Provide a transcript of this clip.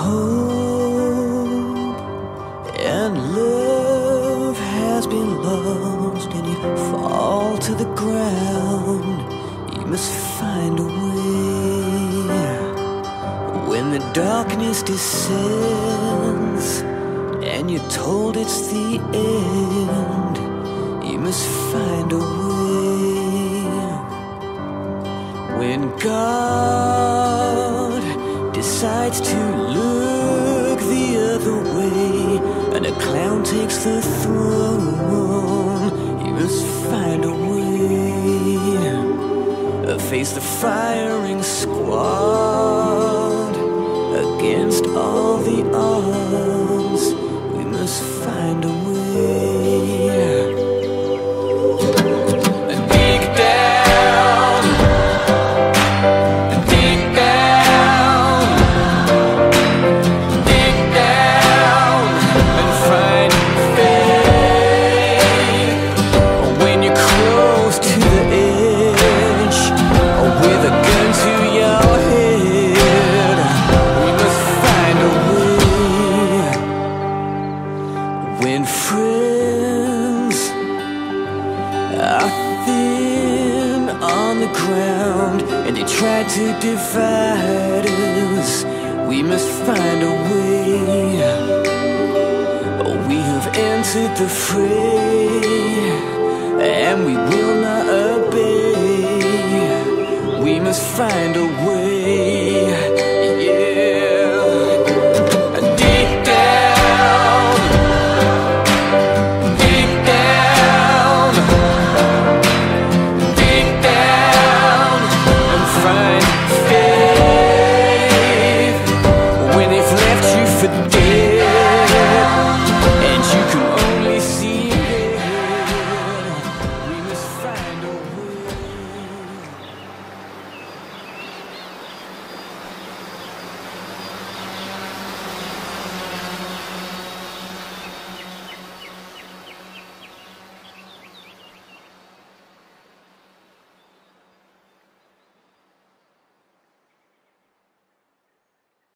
Hope and love has been lost, and you fall to the ground. You must find a way when the darkness descends, and you're told it's the end. You must find a way when God decides to look the other way and a clown takes the throne. He must find a way. Face the firing squad against all the odds. Thin on the ground and they try to divide us. We must find a way. But we have entered the fray and we will not obey. We must find a way